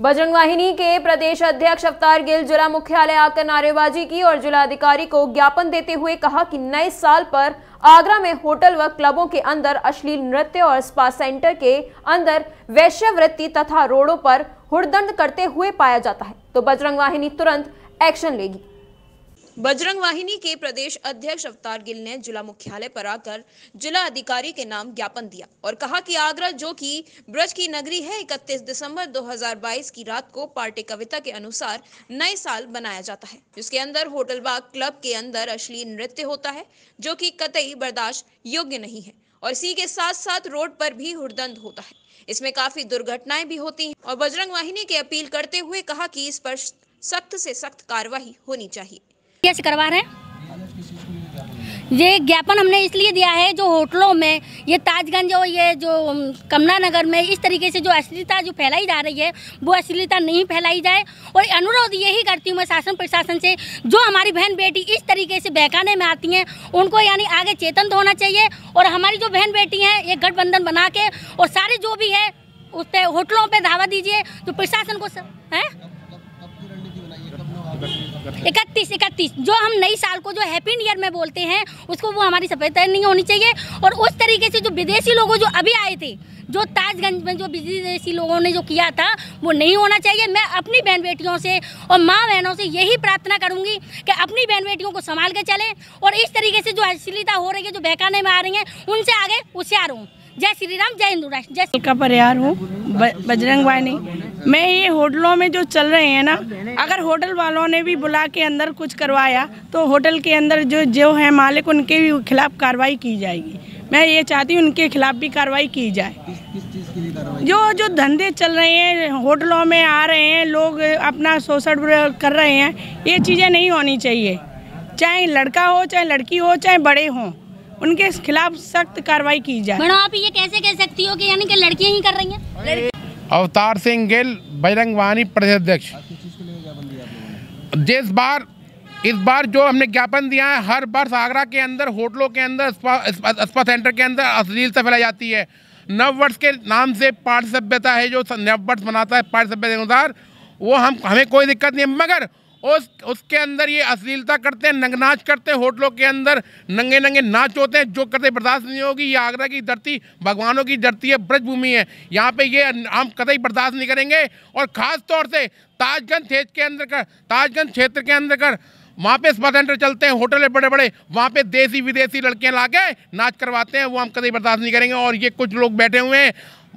बजरंग वाहिनी के प्रदेश अध्यक्ष अवतार गिल जिला मुख्यालय आकर नारेबाजी की और जिलाधिकारी को ज्ञापन देते हुए कहा कि नए साल पर आगरा में होटल व क्लबों के अंदर अश्लील नृत्य और स्पा सेंटर के अंदर वैश्यवृत्ति तथा रोडों पर हुड़दंड करते हुए पाया जाता है। तो बजरंग वाहिनी तुरंत एक्शन लेगी। बजरंग वाहिनी के प्रदेश अध्यक्ष अवतार गिल ने जिला मुख्यालय पर आकर जिला अधिकारी के नाम ज्ञापन दिया और कहा कि आगरा, जो कि ब्रज की नगरी है 31 दिसंबर 2022 की रात को पार्टी कविता के अनुसार नए साल बनाया जाता है, जिसके अंदर होटल बाग क्लब के अंदर अश्लील नृत्य होता है, जो कि कतई बर्दाश्त योग्य नहीं है और इसी के साथ साथ रोड पर भी हुड़दंड होता है। इसमें काफ़ी दुर्घटनाएँ भी होती हैं और बजरंग वाहिनी की अपील करते हुए कहा कि इस पर सख्त से सख्त कार्रवाई होनी चाहिए। कैसे करवा रहे हैं? ये ज्ञापन हमने इसलिए दिया है, जो होटलों में, ये ताजगंज और ये जो कमला नगर में इस तरीके से जो अश्लीलता जो फैलाई जा रही है, वो अश्लीलता नहीं फैलाई जाए। और अनुरोध यही करती हूँ मैं शासन प्रशासन से, जो हमारी बहन बेटी इस तरीके से बहकाने में आती हैं, उनको यानी आगे चेतन तो होना चाहिए, और हमारी जो बहन बेटी हैं, ये गठबंधन बना के, और सारे जो भी है, उस पर होटलों पर धावा दीजिए जो प्रशासन को है? इकतीस इकतीस। जो हम नई साल को जो हैप्पी ईयर में बोलते हैं उसको वो हमारी सफ़ेद नहीं होनी चाहिए। और उस तरीके से जो विदेशी लोगों जो अभी आए थे जो ताजगंज में जो विदेशी लोगों ने जो किया था वो नहीं होना चाहिए। मैं अपनी बहन बेटियों से और माँ बहनों से यही प्रार्थना करूँगी कि अपनी बहन बेटियों को संभाल के चलें और इस तरीके से जो अश्लीलता हो रही है जो बहकाने में आ रही है उनसे आगे होशियार हूँ। जय श्री राम जय हिंदू राष्ट्र जय का परिहार हूँ बजरंग वाहिनी मैं ये होटलों में जो चल रहे हैं ना अगर होटल वालों ने भी बुला के अंदर कुछ करवाया तो होटल के अंदर जो जो है मालिक उनके भी खिलाफ कार्रवाई की जाएगी। मैं ये चाहती हूँ उनके खिलाफ भी कार्रवाई की जाए। जो जो धंधे चल रहे हैं होटलों में आ रहे हैं लोग अपना शोषण कर रहे हैं ये चीज़ें नहीं होनी चाहिए। चाहे लड़का हो चाहे लड़की हो चाहे बड़े हों उनके खिलाफ सख्त कार्रवाई की जाए। मैडम आप ये कैसे कह सकती हो कि यानी कि लड़कियाँ ही कर रही हैं? अवतार सिंह गिल बजरंग वानी प्रदेश अध्यक्ष जिस बार इस बार जो हमने ज्ञापन दिया है हर वर्ष आगरा के अंदर होटलों के अंदर स्पा सेंटर के अंदर अश्लीलता फैलाई जाती है। नव वर्ष के नाम से पाठ सभ्यता है जो नव वर्ष मनाता है पाठ सभ्यता के अनुसार वो हम हमें कोई दिक्कत नहीं है मगर उस, उसके अंदर ये अश्लीलता करते हैं नंग नाच करते हैं, होटलों के अंदर नंगे नंगे नाच होते हैं, जो करते बर्दाश्त नहीं होगी। ये आगरा की धरती, भगवानों की धरती है, ब्रजभूमि है। यहाँ पे ये हम कतई बर्दाश्त नहीं करेंगे। और ख़ास तौर से ताजगंज क्षेत्र के अंदर कर, ताजगंज क्षेत्र के अंदर कर, वहाँ पे स्पा सेंटर चलते हैं, होटल है बड़े बड़े वहाँ पे देसी विदेशी लड़कियाँ ला के नाच करवाते हैं, वो हम कभी बर्दाश्त नहीं करेंगे। और ये कुछ लोग बैठे हुए हैं,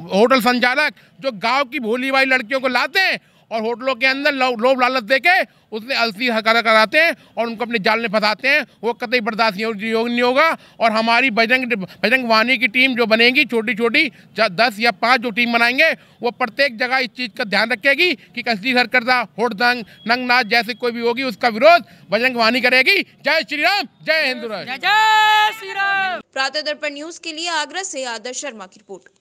होटल संचालक, जो गाँव की भोली भाई लड़कियों को लाते हैं और होटलों के अंदर लोभ लालच दे के उसने अलसी हकारा कराते हैं और उनको अपने जाल में फंसाते हैं। वो कतई बर्दाश्त योग नहीं होगा। और हमारी बजरंग बजरंग वानी की टीम जो बनेगी छोटी छोटी दस या पाँच जो टीम बनाएँगे वो प्रत्येक जगह इस चीज़ का ध्यान रखेगी कि कसली हरकता होटदंग नंगनाथ जैसे कोई भी होगी उसका विरोध बजरंग वानी करेगी। जय श्री राम जय हिंदू। जय श्री राम। प्रातः दर्पण न्यूज़ के लिए आगरा से आदर्श शर्मा की रिपोर्ट।